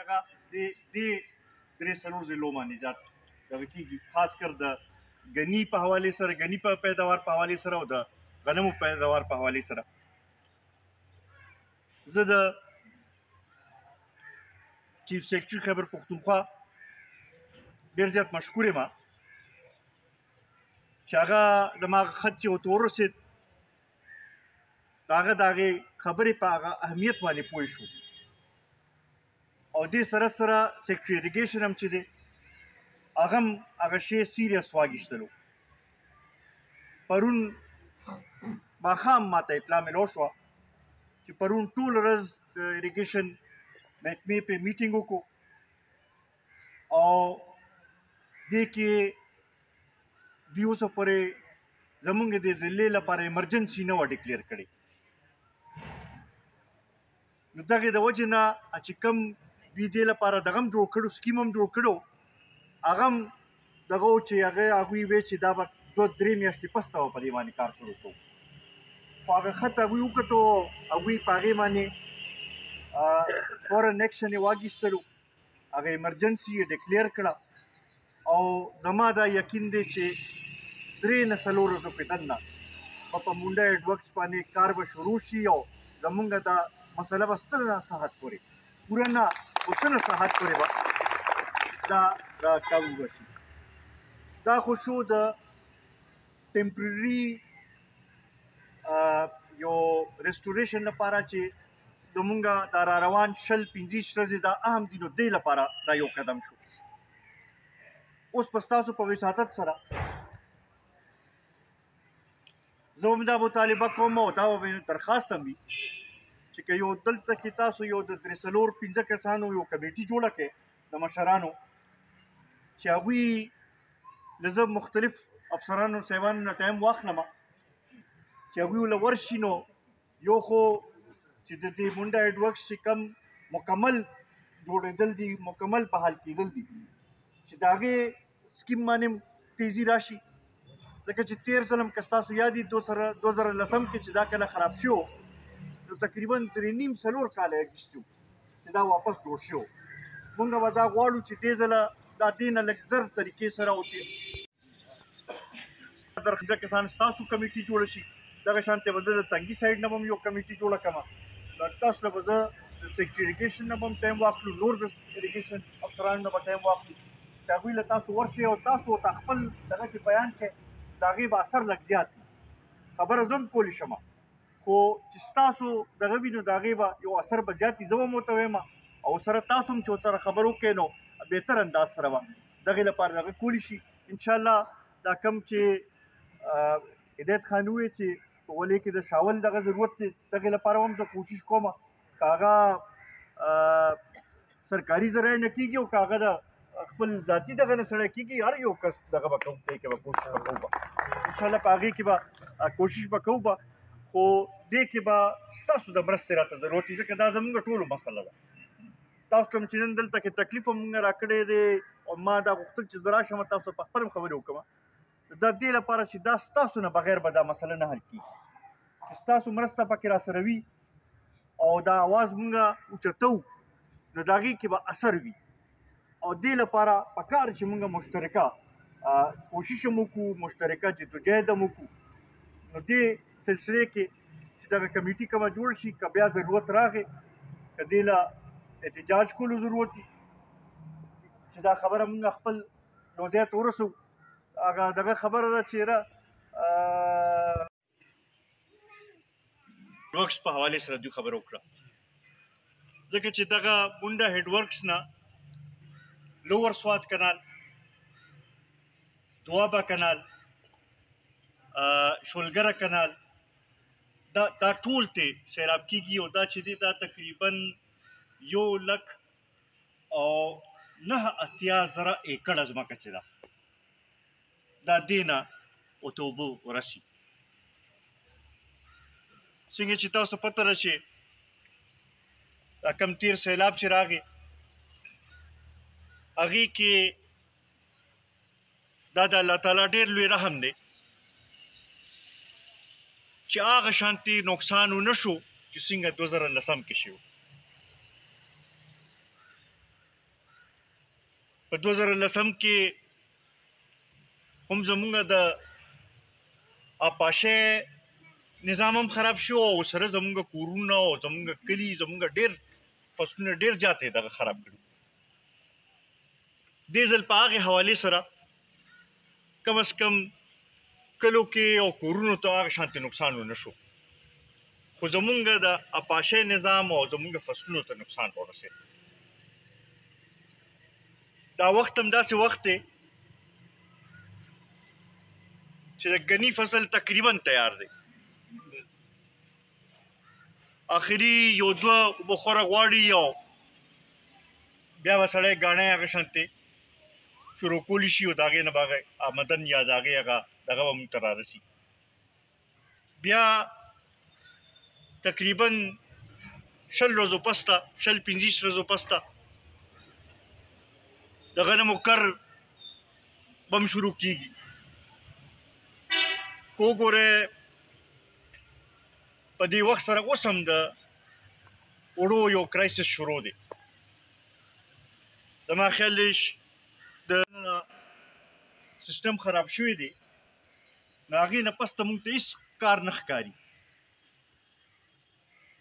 هغه د دې درې څلور ضلعو باندې زیات دغه کېږي خاص کر د غني په حوالې سره غني په پیداوار په حوالې سره او د غنمو پیداوار په حوالې سره زه د چیف سیکرټري خبر پښتونخوا ډېر زیات مشکور یم چې هغه زما خط چې ورته ورسېد داغه داغه خبرې په هغه اهمیت باندې پوه شو او دې سره سره سیکټری اډیګیشن هم چې دی هغه هغه شی سیریس واګیشتلو پرون ماخام ماته اطلاع ملو شو چې پرون ټول ورځ د اډیګیشن محکمې په میټینګ وکړو او دې کې دی اوسه پورې زمونږ د ضلع لپاره ایمرجنسي نه و ډیکلیر کړي نو دغه د وجه نه چې کم دوی دې لپاره دغه هم جوړ کړو سکیم هم جوړ کړو هغه هم دغه چې هغه هغوی وی چې دا به دوه درې میاشتې پس ته په دې باندې کار شروع کوو خو هغه خط هغوی وکتو هغوی په هغې باندې فورن اکشن یې واخیستلو هغه ایمرجنسي یې ډیکلیر کړه او زما دا یقین دی چې درې نه څلور ورځو کې دننه به په مونډه ایډوکس باندې کار به شروع شي او زمونږ دا مسله به څه نه څه حد پورې پوره نه خو څه نه څه حد پورې به دا دا کابو به شي دا خو شو د ټمپرري یو ریسټوریشن لپاره چې زمونږ دا را روان شل پنځیش ورځې دا اهم دي نو دې لپاره دا یو قدم شو اوس په ستاسو په وساطت سره زه هم دا مطالبه کوم او دا به مې درخواست هم وي چې که یو دلته کې تاسو یو د درې څلور پنځه کسانو یو کمیټي جوړه کړئ د مشرانو چې هغوی له زه مختلف افسرانو صاحبانو نه ټایم واخلم چې هغوی له ورشي نو یو خو چې د دې مونډا هډ ورکس چې کم مکمل جوړېدل دي مکمل په حال کېدل دي چې د هغې سکیم باندې تیزي راشي ځکه چې تیر ځل هم که ستاسو یاد وي دوه زره دوه زره لسم کې چې دا کله خراب شو نو تقریبا درې نیم څلور کاله یې اخیستي وو چې دا واپس جوړ شو مونږ به دا غواړو چې دې ځله دا دې نه لږ زر طریقې سره او درخنځه کسان ستاسو کمیټي جوړ شي دغه شان ته وزه د تنګي سایډ نه هم یو کمیټي جوړ کړم نو تاسو له وزه د سیکټری اریګیشن نه هم ټایم واخلو نور د اریګیشن افسرانو نه به ټایم واخلو چې هغوی له تاسو ورشي او تاسو ورته خپل دغه کې بیان کړئ د هغې به اثر لږ زیات وي خبره زه هم کولی شم خو چې ستاسو دغه وي نو د هغې به یو اثر به زیات وي زه به هم ورته وایم او سره تاسو هم چې ورسره خبرې وکړئ نو بهتر انداز سره به دغه لپاره هغه کولی شي ان شاء الله دا کم چې هدایت خان وی چې په ولې کې د شاول دغه ضرورت دی دغه لپاره هم زه کوشش کوم کاغه سرکاري ذرایع نه کیږي او کاغه د خپل ذاتی دغه نه سره کیږي هر یو کس دغه به کوم ته کې به کوشش وکړو ان شاء الله پاغي کې به کوشش وکړو خو دې کې به تاسو د مرستې راته ضرورت ځکه دا زموږ ټولو مسله ده تاسو ته چې نن دلته کې تکلیف مونږ راکړی دی او ما دا غوښتل چې زه راشم تاسو په خپل خبرې وکړم د دې لپاره چې دا ستاسو نه بغیر به دا مسله نه حل کیږي چې ستاسو مرسته پکې را سره وي او دا आवाज مونږه اوچتو نو دا غي کې به اثر وي او دې لپاره پکار چې مونږه مشترکه کوشش مو کو مشترکه جدوجہد مو کو نو دې سلسله کې چې دغه کمیټي کومه جوړ شي که بیا ضرورت راغی که دې له احتجاج کولو ضرورت دي چې دا خبره موږ خپل یو ځای ته ورسو هغه دغه خبره ده چې را ورکس په حواله سره دوی خبره وکړه ځکه چې دغه بونډه هډ ورکس نه لوور سواد کانال دوابا کانال شولګره کانال دا دا ټول ته سیراب کیږي او دا چې دا تقریبا یو لک او نه اتیا زره ایکړ ځمکه چې ده دا دینه او ته اوبه ورسي څنګه چې تاسو پته را چې دا کم تیر سیلاب چې راغی هغه کې دا د الله تعالی ډیر لوی رحم دی چې هغه شانتي نقصان ونه شو چې څنګه 2010 کې شو په 2010 کې هم زمونږ د اپاشه نظام هم خراب شو او سره زمونږ کورونه او زمونږ کلی زمونږ ډیر فصلونه ډیر زیاتې دغه خراب کړو دې ځل په هغه حواله سره کم از کم کلو کې او کورونو ته هغه شانتي نقصان ونه شو خو زمونږ د اپاشه نظام او زمونږ فصلونو ته نقصان ورسېد دا وخت هم داسې وخت دی چې د غني فصل تقریبا تیار دی اخري یو دوه بخوره غواړي یو بیا به سړی ګاڼی هغه شانتې شروع کولی شي او د هغې نه به هغه آمدن یا د هغې هغه دغه به مونږ ته رارسي بیا تقریبا شل ورځو پس ته شل پنځیس ورځو پس ته د غنمو کر بم شروع کیږي کو ګوره په دې وخت سره اوس هم د وړو یو کرایسس شروع دی د ما خیال دی د سیستم خراب شوی دی نو هغې نه پس ته موږ ته هېڅ کار نه ښکاري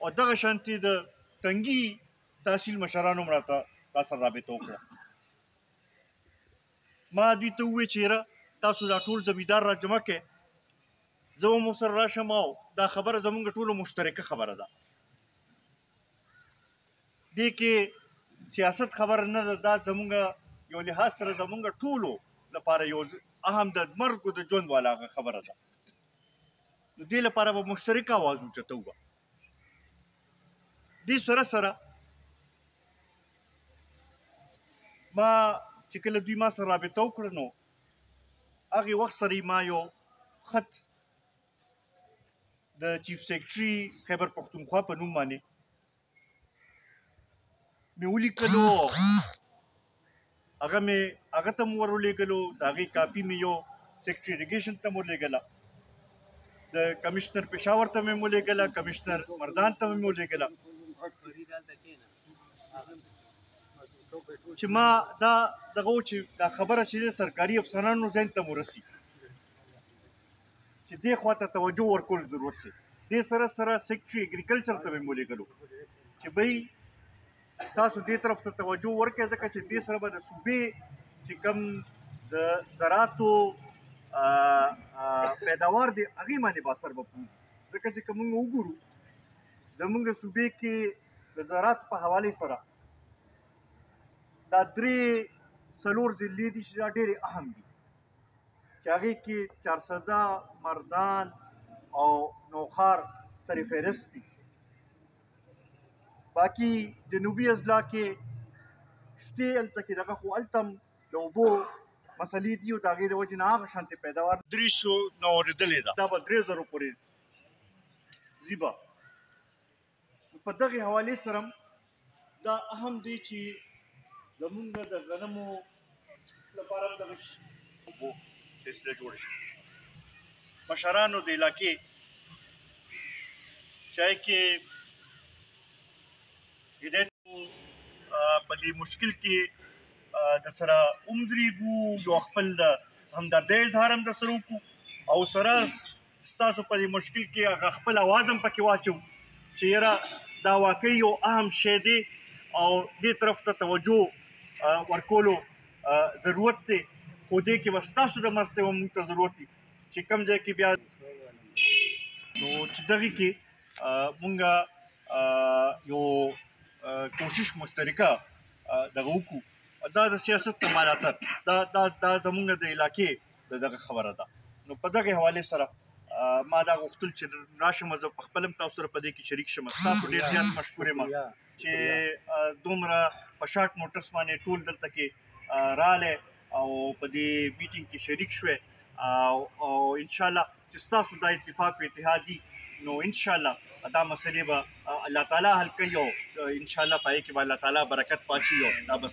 او دغه شانتې د تنګي تحصیل مشرانو هم راته را سره رابطه وکړه ما دوی ته وویل چې یاره تاسو دا ټول زمیندار را جمع کړئ زه به هم ورسره راشم او دا خبره زمونږ ټولو مشترکه خبره ده دې کې سیاست خبره نه ده دا زمونږ یو لحاظ سره زمونږ ټولو لپاره یو اهم د مرګ او د ژوند والا هغه خبره ده نو دې لپاره به مشترک اواز اوچتو به دې سره سره ما چې کله دوی ما سره رابطه وکړه نو هغه وخت سره ما یو خط د چیف سیکرټري خیبر پښتونخوا په نوم باندې مې ولیکلو هغه مې هغه ته مور ولېږلو د هغې کاپي مې یو سیکرټري اریګیشن ته مور لېږله د کمشنر پېښور ته مې ولېږله کمشنر مردان ته مې ولېږله چې ما دا دغه چې دا خبره چې سرکاري افسرانو ځین ته ورسی چې دې خواته توجه ورکول ضرورت دی دې سره سره سیکټري اګریکلچر ته مې مولې کړو چې بھئی تاسو دې طرف ته توجه ورکړئ ځکه چې دې سره به د صوبې چې کم د زراعتو پیداوار دی هغه باندې به اثر وکړي ځکه چې کوم وګورو زمونږ صوبې کې د زراعت په حواله سره دا درې څلور ضلعې دي چې دا ډېرې اهم دي چې هغې کې چارسده مردان او نوښار سره فهرست دي باقي جنوبي اضلاع کې شته هلته کې دغه خو هلته هم د اوبو مسلې دي او د هغې د وجې نه هغه شانتې پیداوار درې سو نه اورېدلې ده دا به درې زرو پورې ځي به په دغه حواله سره دا اهم دی چې زمونږ د غنمو لپاره د اوبو سلسله جوړ شي مشرانو د علاقې چای کې هدایت په دې مشکل کې د سره عمدري ګو یو خپل د همدردۍ اظهار هم د سره وکړو او سره ستاسو په دې مشکل کې هغه خپل اواز هم پکې واچو چې یاره دا واقعي یو اهم شی دی او دې طرف ته توجه ورکولو ضرورت دی خو دې کې به ستاسو د مرستې هم موږ ته ضرورت دی چې کوم ځای کې بیا نو چې دغه کې مونږ یو کوشش مشترکه دغه وکړو دا د سیاست نه مالاتر دا دا دا زمونږ د علاقې د دغه خبره ده نو په دغه حواله سره ما دا غوښتل چې راشم زه په خپلم تاسو سره په دې کې شریک شم تاسو ډیر زیات مشکور ما چې دومره په شارټ نوټس باندې ټول دلته کې رااله او په دې میټینګ کې شریک شوه او ان شاء الله چې تاسو دا اتفاق او اتحادي نو ان شاء الله دا مسلې به الله تعالی حل کوي او ان شاء الله پای کې به الله تعالی برکت پاشي او دا بس